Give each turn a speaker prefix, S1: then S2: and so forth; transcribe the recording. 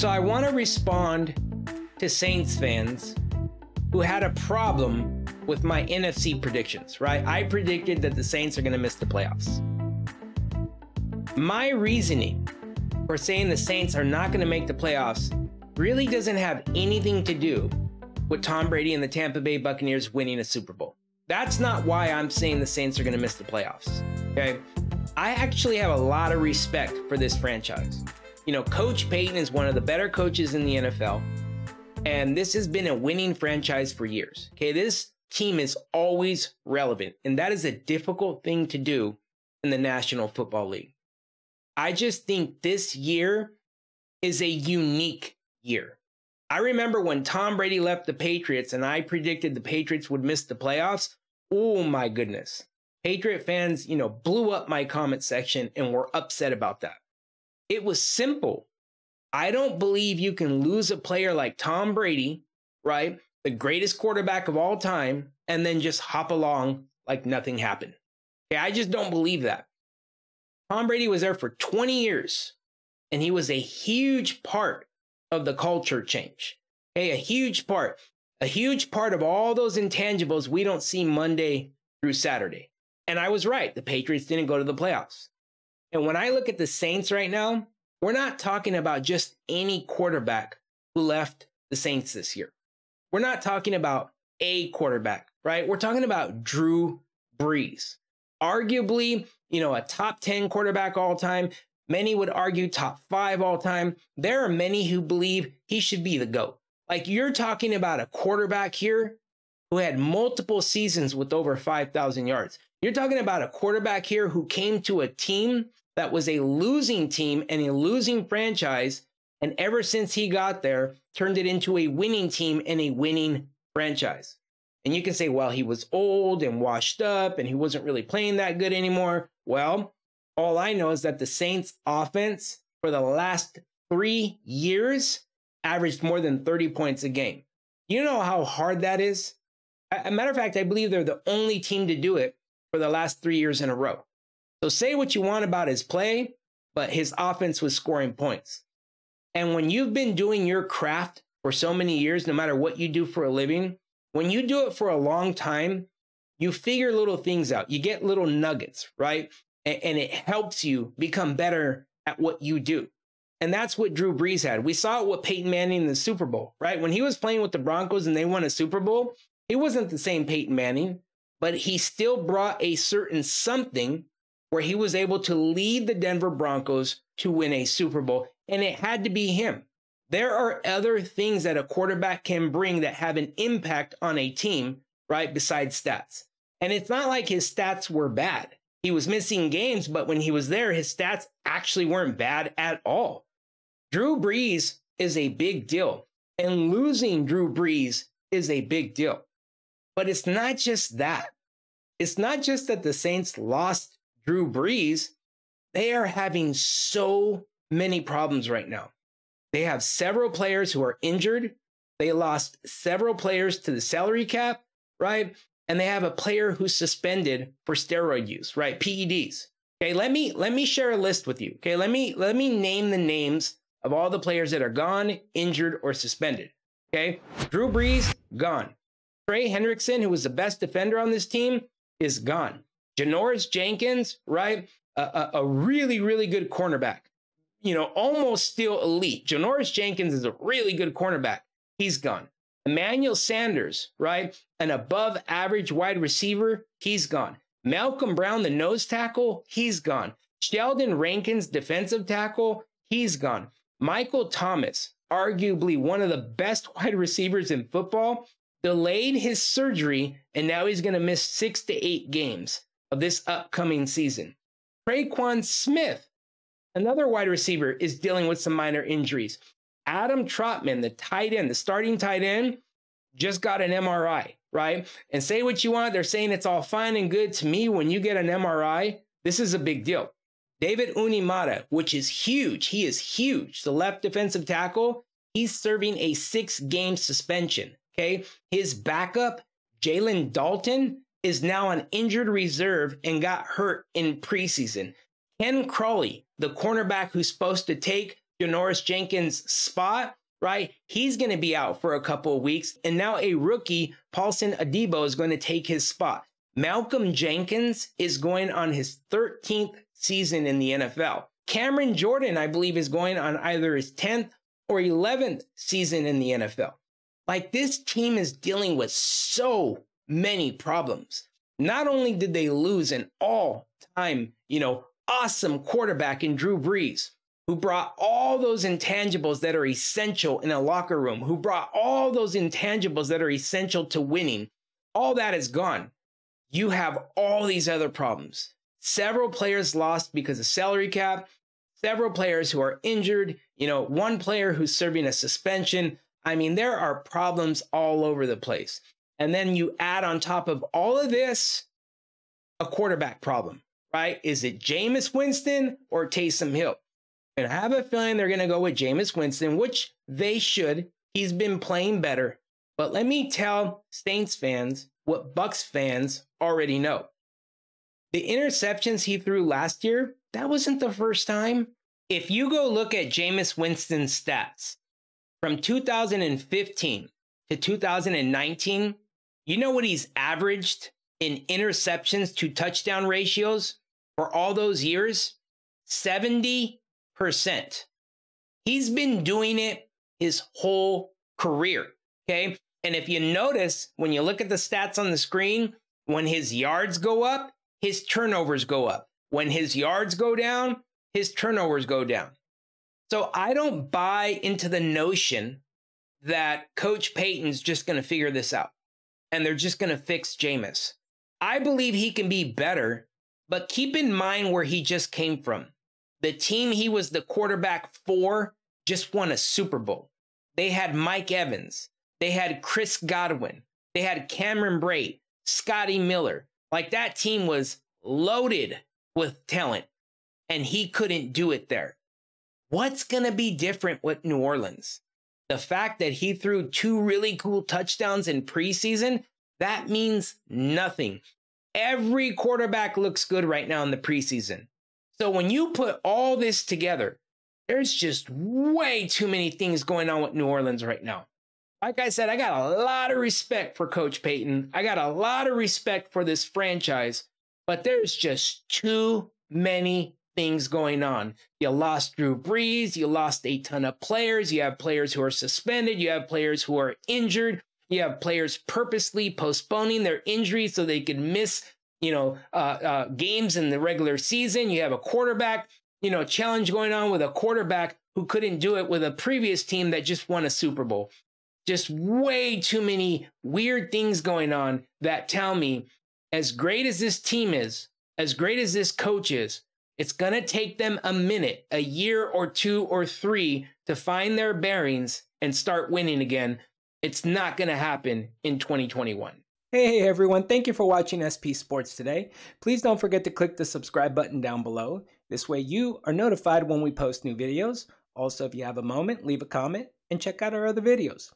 S1: So I want to respond to Saints fans who had a problem with my NFC predictions, right? I predicted that the Saints are going to miss the playoffs. My reasoning for saying the Saints are not going to make the playoffs really doesn't have anything to do with Tom Brady and the Tampa Bay Buccaneers winning a Super Bowl. That's not why I'm saying the Saints are going to miss the playoffs. Okay. I actually have a lot of respect for this franchise. You know, Coach Payton is one of the better coaches in the NFL, and this has been a winning franchise for years. Okay. This team is always relevant, and that is a difficult thing to do in the National Football League. I just think this year is a unique year. I remember when Tom Brady left the Patriots and I predicted the Patriots would miss the playoffs. Oh my goodness. Patriot fans, you know, blew up my comment section and were upset about that. It was simple. I don't believe you can lose a player like Tom Brady, right? The greatest quarterback of all time, and then just hop along like nothing happened. Okay, I just don't believe that. Tom Brady was there for 20 years, and he was a huge part of the culture change. Okay, a huge part, a huge part of all those intangibles we don't see Monday through Saturday. And I was right. The Patriots didn't go to the playoffs. And when I look at the Saints right now, we're not talking about just any quarterback who left the Saints this year. We're not talking about a quarterback, right? We're talking about Drew Brees. Arguably, you know, a top 10 quarterback all time, Many would argue top five all time. There are many who believe he should be the GOAT. Like you're talking about a quarterback here who had multiple seasons with over 5,000 yards. You're talking about a quarterback here who came to a team that was a losing team and a losing franchise. And ever since he got there, turned it into a winning team and a winning franchise. And you can say, well, he was old and washed up and he wasn't really playing that good anymore. Well, all I know is that the Saints offense for the last three years averaged more than 30 points a game. You know how hard that is? A matter of fact, I believe they're the only team to do it for the last three years in a row. So say what you want about his play, but his offense was scoring points. And when you've been doing your craft for so many years, no matter what you do for a living, when you do it for a long time, you figure little things out. You get little nuggets, right? and it helps you become better at what you do. And that's what Drew Brees had. We saw it with Peyton Manning in the Super Bowl, right? When he was playing with the Broncos and they won a Super Bowl, it wasn't the same Peyton Manning, but he still brought a certain something where he was able to lead the Denver Broncos to win a Super Bowl. And it had to be him. There are other things that a quarterback can bring that have an impact on a team, right? Besides stats. And it's not like his stats were bad he was missing games, but when he was there, his stats actually weren't bad at all. Drew Brees is a big deal, and losing Drew Brees is a big deal. But it's not just that. It's not just that the Saints lost Drew Brees, they are having so many problems right now. They have several players who are injured. They lost several players to the salary cap, right? and they have a player who's suspended for steroid use, right? PEDs. Okay, let me let me share a list with you. Okay, let me let me name the names of all the players that are gone, injured, or suspended. Okay, Drew Brees gone. Trey Hendrickson, who was the best defender on this team, is gone. Janoris Jenkins, right? A, a, a really really good cornerback. You know, almost still elite. Janoris Jenkins is a really good cornerback. He's gone. Emmanuel Sanders, right? An above average wide receiver, he's gone. Malcolm Brown, the nose tackle, he's gone. Sheldon Rankins, defensive tackle, he's gone. Michael Thomas, arguably one of the best wide receivers in football, delayed his surgery, and now he's going to miss six to eight games of this upcoming season. Tre'Quan Smith, another wide receiver, is dealing with some minor injuries. Adam Trautman, the tight end, the starting tight end, just got an MRI, right? And say what you want, they're saying it's all fine and good. To me, when you get an MRI, this is a big deal. David Onyemata, which is huge, he is huge. The left defensive tackle, he's serving a six game suspension. Okay. His backup, Jalen Dalton, is now on injured reserve and got hurt in preseason. Ken Crawley, the cornerback who's supposed to take Janoris Jenkins' spot, right? He's going to be out for a couple of weeks. And now a rookie, Paulson Adebo, is going to take his spot. Malcolm Jenkins is going on his 13th season in the NFL. Cameron Jordan, I believe, is going on either his 10th or 11th season in the NFL. Like this team is dealing with so many problems. Not only did they lose an all time, you know, awesome quarterback in Drew Brees, who brought all those intangibles that are essential in a locker room, who brought all those intangibles that are essential to winning. All that is gone. You have all these other problems. Several players lost because of salary cap, several players who are injured, you know, one player who's serving a suspension. I mean, there are problems all over the place. And then you add on top of all of this a quarterback problem, right? Is it Jameis Winston or Taysom Hill? And I have a feeling they're going to go with Jameis Winston, which they should. He's been playing better. But let me tell Saints fans what Bucks fans already know. The interceptions he threw last year, that wasn't the first time. If you go look at Jameis Winston's stats from 2015 to 2019, you know what he's averaged in interceptions to touchdown ratios for all those years? 70 percent. He's been doing it his whole career. Okay. And if you notice, when you look at the stats on the screen, when his yards go up, his turnovers go up. When his yards go down, his turnovers go down. So I don't buy into the notion that Coach Payton's just going to figure this out and they're just going to fix Jameis. I believe he can be better, but keep in mind where he just came from. The team he was the quarterback for just won a Super Bowl. They had Mike Evans. They had Chris Godwin. They had Cameron Brate, Scotty Miller. Like that team was loaded with talent, and he couldn't do it there. What's going to be different with New Orleans? The fact that he threw two really cool touchdowns in preseason, that means nothing. Every quarterback looks good right now in the preseason. So when you put all this together, there's just way too many things going on with New Orleans right now. Like I said, I got a lot of respect for Coach Payton. I got a lot of respect for this franchise, but there's just too many things going on. You lost Drew Brees, you lost a ton of players, you have players who are suspended, you have players who are injured, you have players purposely postponing their injuries so they can miss you know, uh, uh, games in the regular season. You have a quarterback, you know, challenge going on with a quarterback who couldn't do it with a previous team that just won a Super Bowl. Just way too many weird things going on that tell me, as great as this team is, as great as this coach is, it's going to take them a minute, a year or two or three to find their bearings and start winning again. It's not going to happen in 2021.
S2: Hey everyone, thank you for watching SP Sports today. Please don't forget to click the subscribe button down below. This way you are notified when we post new videos. Also, if you have a moment, leave a comment and check out our other videos.